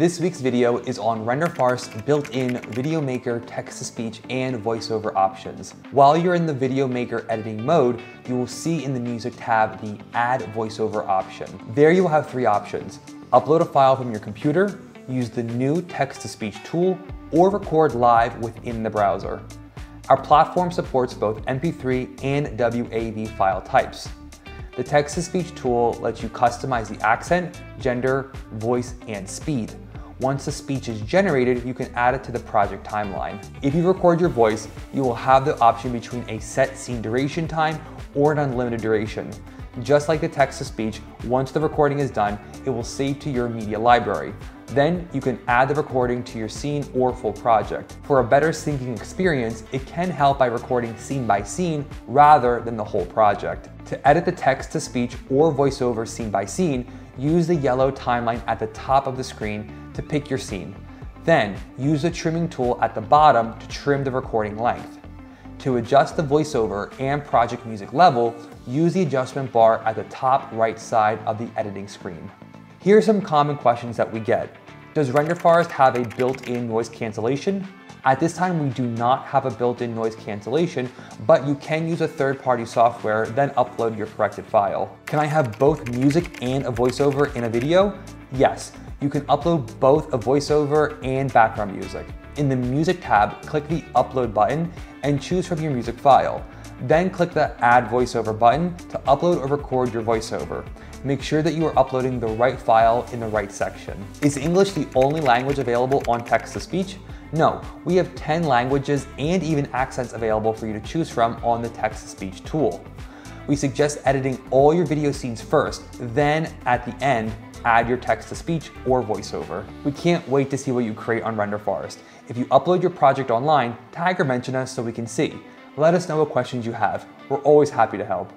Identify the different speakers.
Speaker 1: This week's video is on RenderForest built-in Video Maker text-to-speech and voiceover options. While you're in the Video Maker editing mode, you will see in the Music tab the Add VoiceOver option. There you will have three options. Upload a file from your computer, use the new text-to-speech tool, or record live within the browser. Our platform supports both MP3 and WAV file types. The text-to-speech tool lets you customize the accent, gender, voice, and speed. Once the speech is generated, you can add it to the project timeline. If you record your voice, you will have the option between a set scene duration time or an unlimited duration. Just like the text-to-speech, once the recording is done, it will save to your media library. Then you can add the recording to your scene or full project. For a better syncing experience, it can help by recording scene by scene rather than the whole project. To edit the text to speech or voiceover scene by scene, use the yellow timeline at the top of the screen to pick your scene. Then use the trimming tool at the bottom to trim the recording length. To adjust the voiceover and project music level, use the adjustment bar at the top right side of the editing screen. Here are some common questions that we get. Does RenderForest have a built-in noise cancellation? At this time, we do not have a built-in noise cancellation, but you can use a third-party software, then upload your corrected file. Can I have both music and a voiceover in a video? Yes, you can upload both a voiceover and background music. In the Music tab, click the Upload button and choose from your music file. Then click the Add VoiceOver button to upload or record your voiceover. Make sure that you are uploading the right file in the right section. Is English the only language available on text-to-speech? No, we have 10 languages and even accents available for you to choose from on the text-to-speech tool. We suggest editing all your video scenes first, then at the end, add your text-to-speech or voiceover. We can't wait to see what you create on RenderForest. If you upload your project online, tag or mention us so we can see. Let us know what questions you have. We're always happy to help.